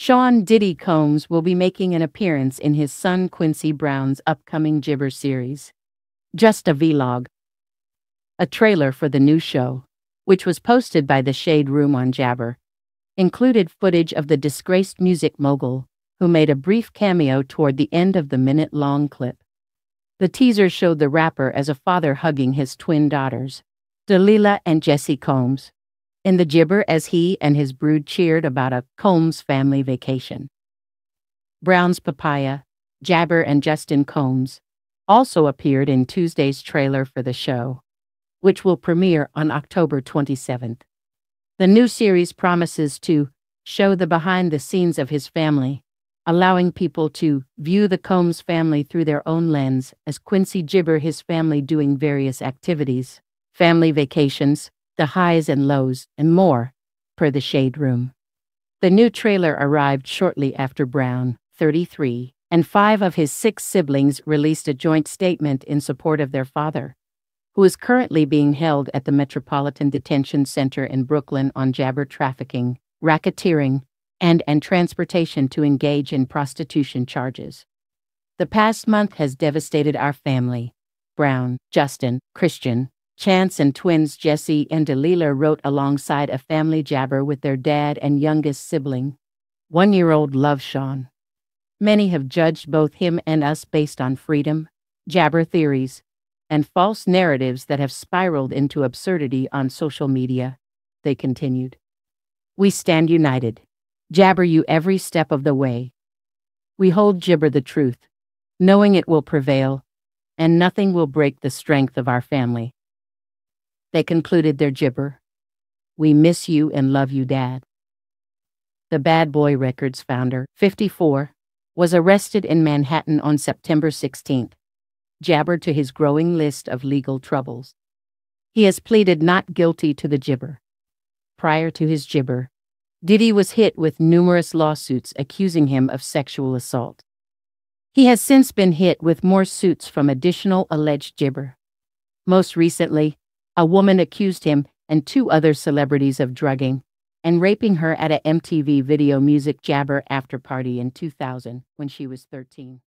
Sean Diddy Combs will be making an appearance in his son Quincy Brown's upcoming Jibber series. Just a vlog. A trailer for the new show, which was posted by the Shade Room on Jabber, included footage of the disgraced music mogul, who made a brief cameo toward the end of the minute long clip. The teaser showed the rapper as a father hugging his twin daughters, D'Lila and Jessie Combs, in the gibber as he and his brood cheered about a Combs family vacation. Brown's Papaya, Jabber, and Justin Combs also appeared in Tuesday's trailer for the show, which will premiere on October 27th. The new series promises to show the behind the scenes of his family, allowing people to view the Combs family through their own lens as Quincy gibber his family doing various activities, family vacations, the highs and lows, and more, per the Shade Room. The new trailer arrived shortly after Brown, 33, and five of his six siblings released a joint statement in support of their father, who is currently being held at the Metropolitan Detention Center in Brooklyn on jabber trafficking, racketeering, and, and transportation to engage in prostitution charges. The past month has devastated our family. Brown, Justin, Christian, Chance and twins Jessie and D'Lila wrote alongside a family jabber with their dad and youngest sibling, one year old Love Sean. Many have judged both him and us based on freedom, jabber theories, and false narratives that have spiraled into absurdity on social media, they continued. We stand united, jabber you every step of the way. We hold gibber the truth, knowing it will prevail, and nothing will break the strength of our family. They concluded their gibber. We miss you and love you, Dad. The Bad Boy Records founder, 54, was arrested in Manhattan on September 16th, jabbered to his growing list of legal troubles. He has pleaded not guilty to the gibber. Prior to his gibber, Diddy was hit with numerous lawsuits accusing him of sexual assault. He has since been hit with more suits from additional alleged gibber. Most recently, a woman accused him and two other celebrities of drugging and raping her at a MTV Video Music Jabber after party in 2000 when she was 13.